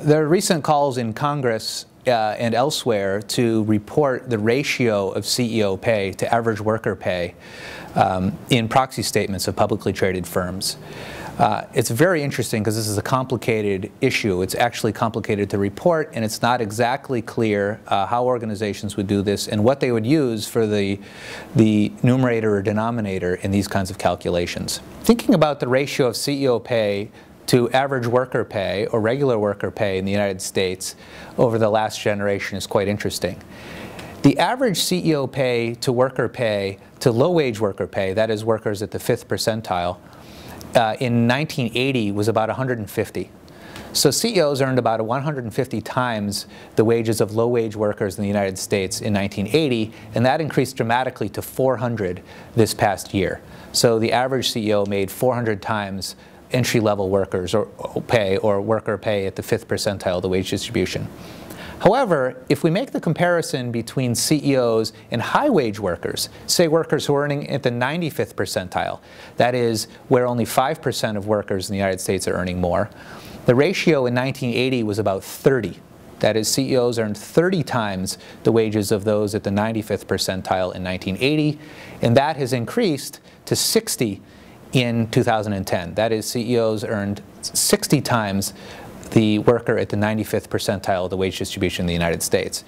There are recent calls in Congress uh, and elsewhere to report the ratio of CEO pay to average worker pay um, in proxy statements of publicly traded firms. Uh, it's very interesting because this is a complicated issue. It's actually complicated to report, and it's not exactly clear uh, how organizations would do this and what they would use for the, the numerator or denominator in these kinds of calculations. Thinking about the ratio of CEO pay to average worker pay or regular worker pay in the United States over the last generation is quite interesting. The average CEO pay to worker pay to low wage worker pay, that is workers at the fifth percentile, uh, in 1980 was about 150. So CEOs earned about 150 times the wages of low-wage workers in the United States in 1980, and that increased dramatically to 400 this past year. So the average CEO made 400 times entry-level workers or pay or worker pay at the fifth percentile of the wage distribution. However, if we make the comparison between CEOs and high-wage workers, say workers who are earning at the 95th percentile, that is where only 5% of workers in the United States are earning more, the ratio in 1980 was about 30. That is, CEOs earned 30 times the wages of those at the 95th percentile in 1980, and that has increased to 60 in 2010. That is, CEOs earned 60 times the worker at the 95th percentile of the wage distribution in the United States.